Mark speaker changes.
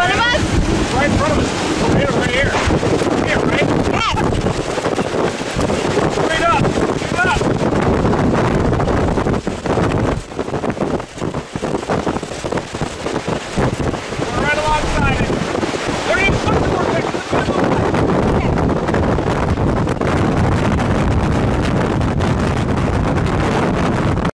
Speaker 1: In